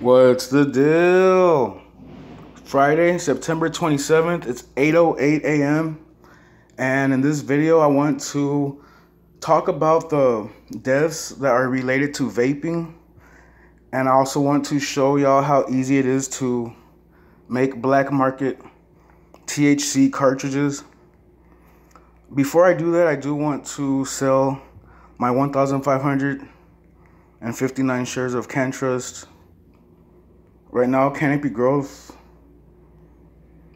What's the deal? Friday, September 27th, it's 8:08 a.m. And in this video, I want to talk about the deaths that are related to vaping. And I also want to show y'all how easy it is to make black market THC cartridges. Before I do that, I do want to sell my 1,559 shares of CannTrust Right now, canopy growth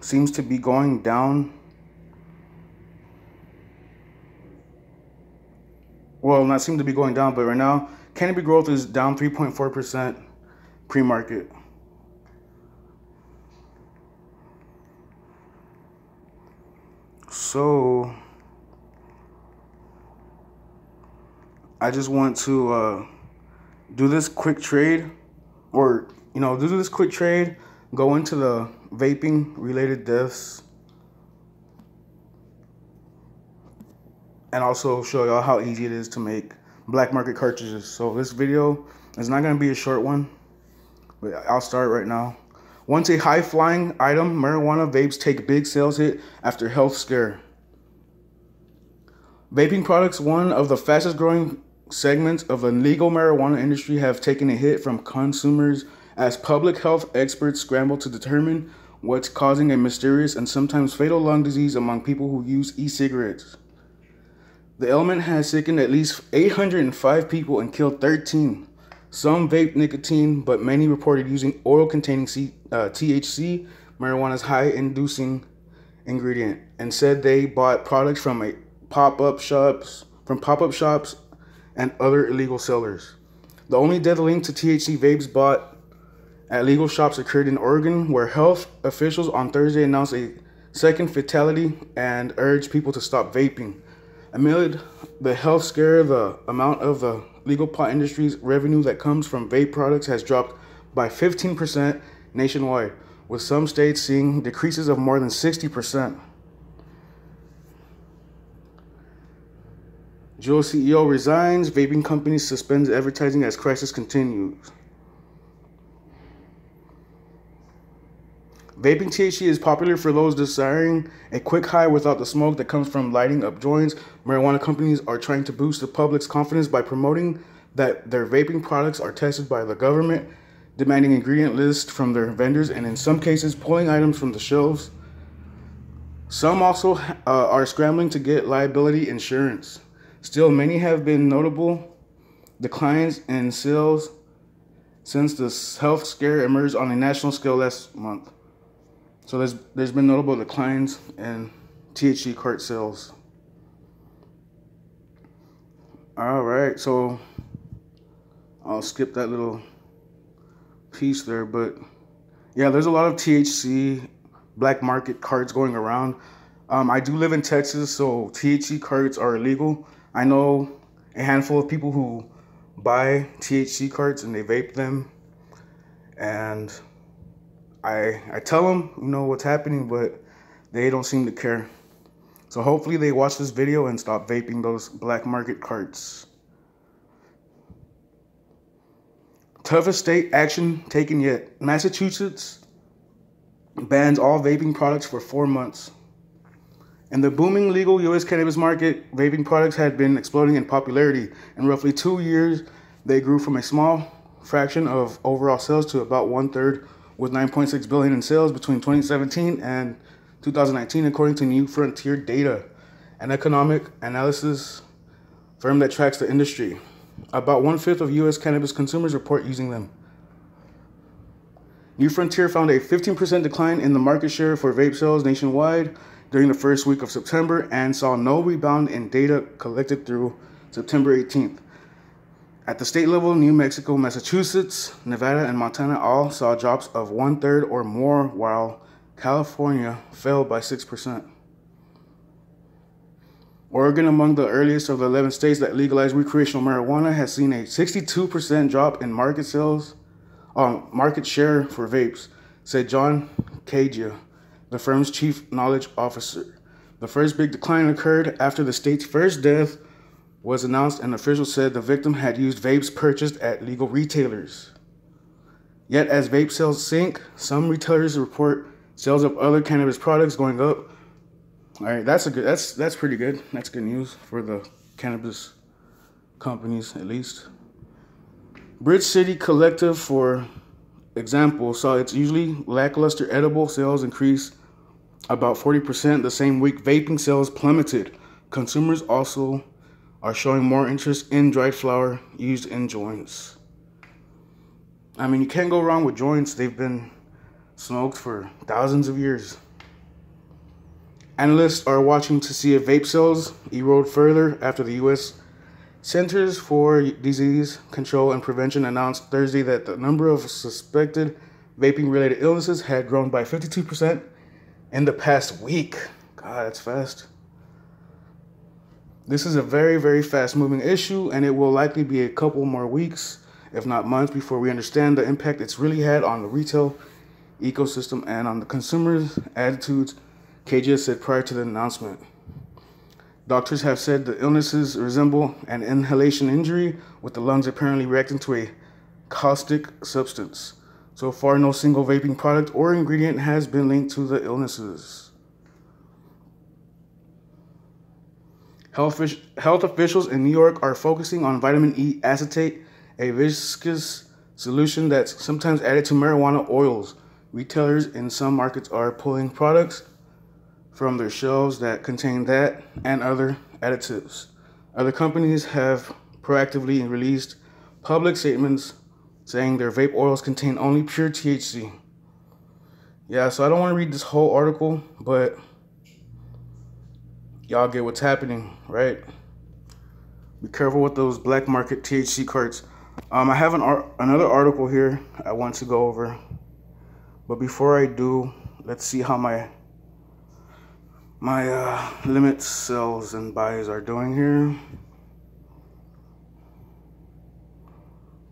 seems to be going down. Well, not seem to be going down, but right now, canopy growth is down 3.4% pre-market. So, I just want to uh, do this quick trade or you know, do this quick trade, go into the vaping related deaths, and also show y'all how easy it is to make black market cartridges. So this video is not gonna be a short one, but I'll start right now. Once a high flying item, marijuana vapes take big sales hit after health scare. Vaping products, one of the fastest growing segments of the legal marijuana industry, have taken a hit from consumers as public health experts scramble to determine what's causing a mysterious and sometimes fatal lung disease among people who use e cigarettes. The ailment has sickened at least 805 people and killed 13. Some vape nicotine, but many reported using oil containing C, uh, THC, marijuana's high inducing ingredient, and said they bought products from a pop-up shops, from pop-up shops and other illegal sellers. The only death linked to THC vapes bought at legal shops occurred in Oregon, where health officials on Thursday announced a second fatality and urged people to stop vaping. Amid the health scare, the amount of the legal pot industry's revenue that comes from vape products has dropped by 15% nationwide, with some states seeing decreases of more than 60%. Juul CEO resigns, vaping company suspends advertising as crisis continues. Vaping THC is popular for those desiring a quick high without the smoke that comes from lighting up joints. Marijuana companies are trying to boost the public's confidence by promoting that their vaping products are tested by the government, demanding ingredient lists from their vendors, and in some cases, pulling items from the shelves. Some also uh, are scrambling to get liability insurance. Still, many have been notable declines in sales since the health scare emerged on a national scale last month. So there's there's been notable declines in THC cart sales. All right, so I'll skip that little piece there, but yeah, there's a lot of THC black market cards going around. Um, I do live in Texas, so THC cards are illegal. I know a handful of people who buy THC cards and they vape them, and I I tell them you know what's happening, but they don't seem to care. So hopefully they watch this video and stop vaping those black market carts. Toughest state action taken yet. Massachusetts bans all vaping products for four months. In the booming legal U.S. cannabis market, vaping products had been exploding in popularity. In roughly two years, they grew from a small fraction of overall sales to about one third with 9.6 billion in sales between 2017 and 2019, according to New Frontier Data, an economic analysis firm that tracks the industry. About one fifth of U.S. cannabis consumers report using them. New Frontier found a 15% decline in the market share for vape sales nationwide during the first week of September and saw no rebound in data collected through September 18th. At the state level, New Mexico, Massachusetts, Nevada, and Montana all saw drops of one third or more, while California fell by 6%. Oregon, among the earliest of the 11 states that legalized recreational marijuana, has seen a 62% drop in market sales, um, market share for vapes, said John Kagia, the firm's chief knowledge officer. The first big decline occurred after the state's first death was announced and officials said the victim had used vapes purchased at legal retailers. Yet, as vape sales sink, some retailers report sales of other cannabis products going up. All right, that's a good. That's that's pretty good. That's good news for the cannabis companies, at least. Bridge City Collective, for example, saw its usually lackluster edible sales increase about 40% the same week. Vaping sales plummeted. Consumers also are showing more interest in dried flower used in joints. I mean, you can't go wrong with joints. They've been smoked for thousands of years. Analysts are watching to see if vape sales erode further after the U.S. Centers for Disease Control and Prevention announced Thursday that the number of suspected vaping related illnesses had grown by 52% in the past week. God, that's fast. This is a very, very fast moving issue, and it will likely be a couple more weeks if not months, before we understand the impact it's really had on the retail ecosystem and on the consumers' attitudes, Kagia said prior to the announcement. Doctors have said the illnesses resemble an inhalation injury, with the lungs apparently reacting to a caustic substance. So far, no single vaping product or ingredient has been linked to the illnesses. Health, health officials in New York are focusing on vitamin E acetate a viscous solution that's sometimes added to marijuana oils. Retailers in some markets are pulling products from their shelves that contain that and other additives. Other companies have proactively released public statements saying their vape oils contain only pure THC. Yeah, so I don't want to read this whole article, but y'all get what's happening, right? Be careful with those black market THC carts. Um, I have an ar- another article here I want to go over, but before I do, let's see how my my uh, limit sells and buys are doing here.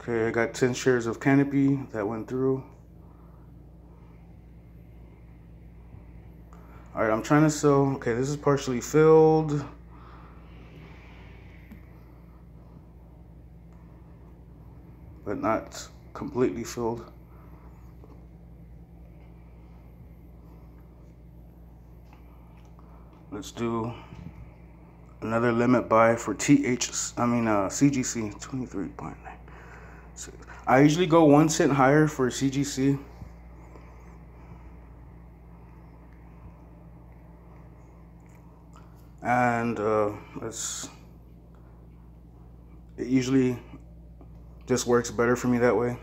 Okay, I got 10 shares of Canopy that went through. All right, I'm trying to sell. Okay, this is partially filled. but not completely filled. Let's do another limit buy for TH, I mean uh, CGC 23.9. I usually go one cent higher for CGC. And let's, it usually just works better for me that way.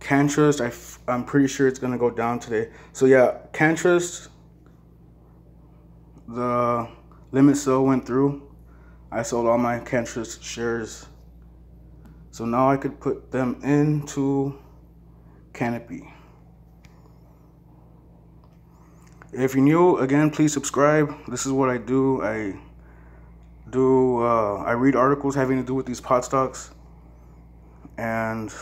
CannTrust, I f- I'm pretty sure it's gonna go down today. So yeah, CannTrust, the limit sale went through. I sold all my CannTrust shares. So now I could put them into Canopy. If you're new, again, please subscribe. This is what I do. I do uh, I read articles having to do with these pot stocks. And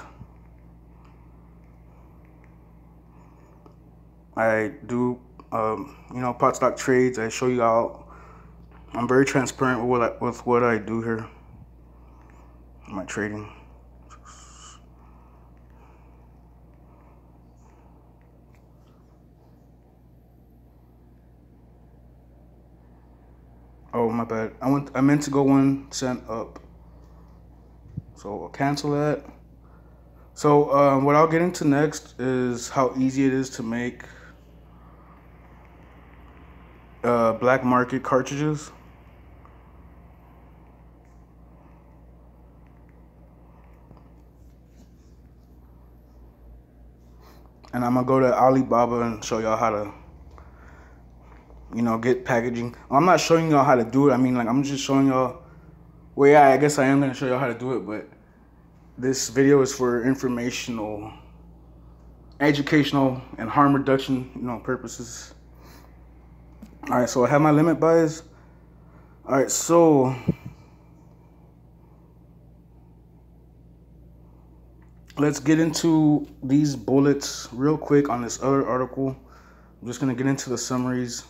I do um, you know pot stock trades. I show you out. I'm very transparent with what I, with what I do here. My trading Oh, my bad. I went. I meant to go one cent up. So I'll cancel that. So um, what I'll get into next is how easy it is to make uh, black market cartridges. And I'm gonna go to Alibaba and show y'all how to you know, get packaging. I'm not showing y'all how to do it. I mean, like, I'm just showing y'all. Well, yeah, I guess I am gonna show y'all how to do it, but this video is for informational, educational, and harm reduction, you know, purposes. All right, so I have my limit buys. All right, so let's get into these bullets real quick on this other article. I'm just gonna get into the summaries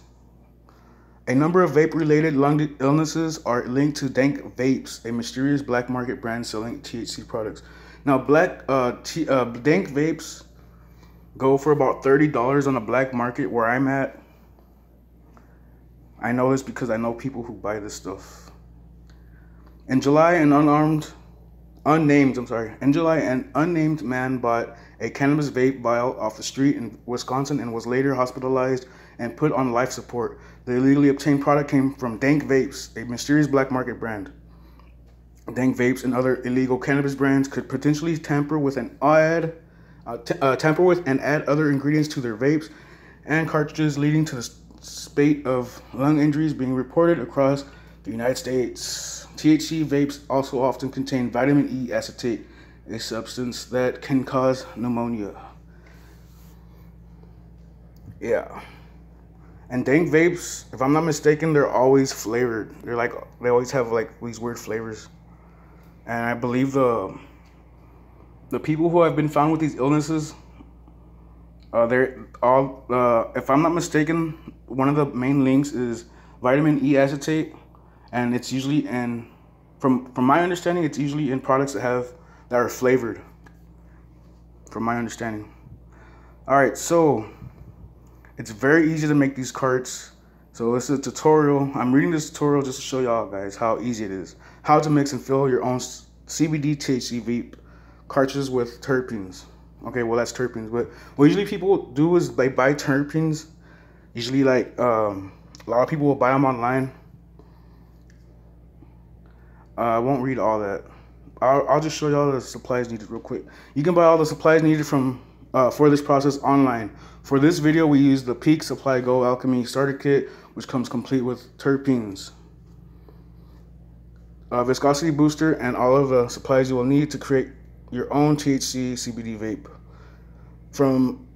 A number of vape-related lung illnesses are linked to dank vapes, a mysterious black market brand selling THC products. Now, black uh, t- uh, dank vapes go for about thirty dollars on the black market where I'm at. I know this because I know people who buy this stuff. In July, an unarmed, unnamed, I'm sorry, in July, an unnamed man bought a cannabis vape vial off the street in Wisconsin and was later hospitalized and put on life support. The illegally obtained product came from Dank Vapes, a mysterious black market brand. Dank Vapes and other illegal cannabis brands could potentially tamper with an add, uh, uh, tamper with and add other ingredients to their vapes and cartridges, leading to the spate of lung injuries being reported across the United States. THC vapes also often contain vitamin E acetate, a substance that can cause pneumonia. Yeah. And dank vapes, if I'm not mistaken, they're always flavored. They're like they always have like these weird flavors. And I believe the the people who have been found with these illnesses, uh, they're all. Uh, if I'm not mistaken, one of the main links is vitamin E acetate, and it's usually in. From from my understanding, it's usually in products that have that are flavored. From my understanding. All right, so it's very easy to make these carts. So this is a tutorial. I'm reading this tutorial just to show y'all guys how easy it is. How to mix and fill your own CBD THC vape cartridges with terpenes. Okay, well that's terpenes, but what usually people do is they buy terpenes. Usually, like um, a lot of people will buy them online. Uh, I won't read all that. I'll, I'll just show y'all the supplies needed real quick. You can buy all the supplies needed from uh, for this process online. For this video, we use the Peak Supply Go Alchemy Starter Kit, which comes complete with terpenes, a viscosity booster, and all of the supplies you will need to create your own THC CBD vape. From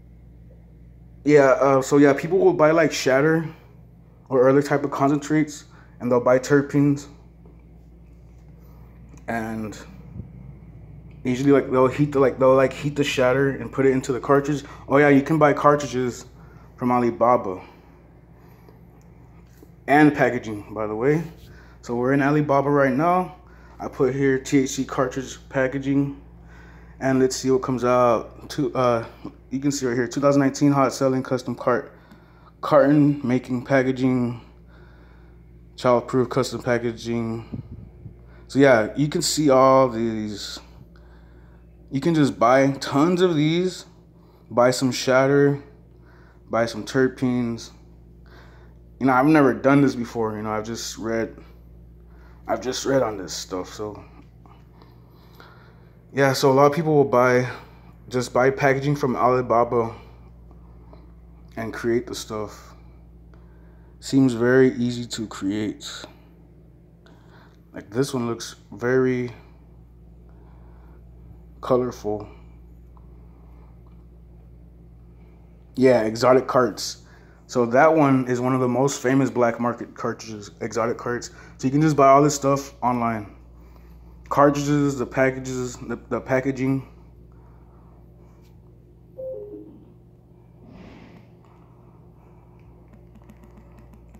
yeah, uh, so yeah, people will buy like shatter or other type of concentrates, and they'll buy terpenes, and usually like they'll heat the like they'll like heat the shatter and put it into the cartridge. Oh yeah, you can buy cartridges from Alibaba. And packaging, by the way. So we're in Alibaba right now. I put here THC cartridge packaging. And let's see what comes out. To uh you can see right here, 2019 hot selling custom cart carton making packaging childproof custom packaging. So yeah, you can see all these you can just buy tons of these, buy some shatter, buy some terpenes. You know, I've never done this before, you know, I've just read I've just read on this stuff, so yeah, so a lot of people will buy just buy packaging from Alibaba and create the stuff. Seems very easy to create. Like this one looks very colorful. Yeah, exotic carts. So that one is one of the most famous black market cartridges, exotic carts. So you can just buy all this stuff online. Cartridges, the packages, the, the packaging.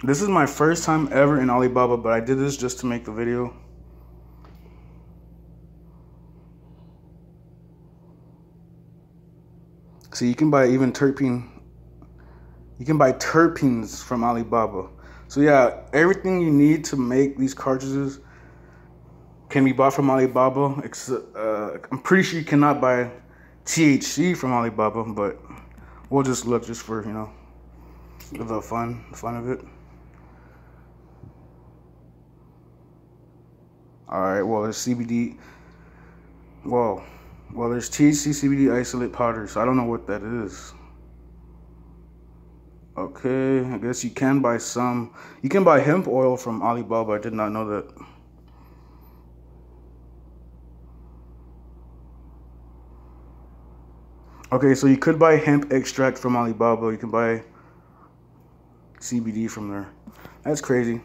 This is my first time ever in Alibaba, but I did this just to make the video. So you can buy even terpene. You can buy terpenes from Alibaba. So yeah, everything you need to make these cartridges can be bought from Alibaba. Uh, I'm pretty sure you cannot buy THC from Alibaba, but we'll just look just for you know the fun, the fun of it. All right. Well, there's CBD. Well. Well, there's THC CBD isolate powder, so I don't know what that is. Okay, I guess you can buy some. You can buy hemp oil from Alibaba. I did not know that. Okay, so you could buy hemp extract from Alibaba. You can buy CBD from there. That's crazy.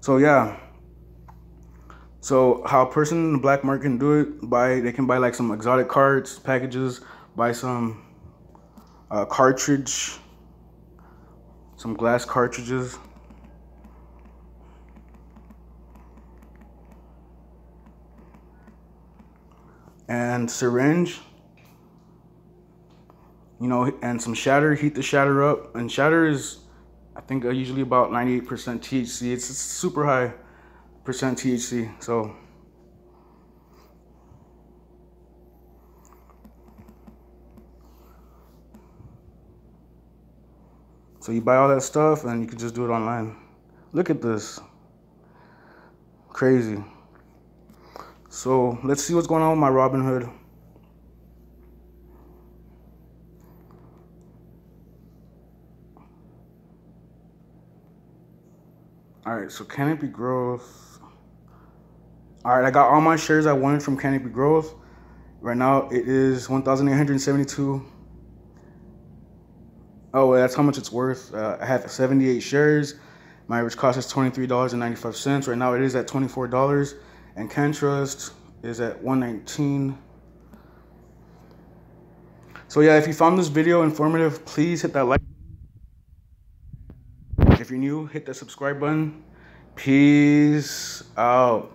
So yeah. So how a person in the black market can do it, buy they can buy like some exotic cards, packages, buy some uh, cartridge, some glass cartridges. And syringe, you know, and some shatter, heat the shatter up. And shatter is, I think, usually about 98% THC. It's, it's super high. THC. So. So you buy all that stuff and you can just do it online. Look at this. Crazy. So let's see what's going on with my Robinhood. All right, so Canopy Growth. All right, I got all my shares I wanted from Canopy Growth. Right now it is 1,872. Oh, that's how much it's worth. Uh, I have 78 shares. My average cost is $23.95. Right now it is at $24. And CannTrust is at 119 So yeah, if you found this video informative, please hit that like. If you're new, hit the subscribe button. Peace out.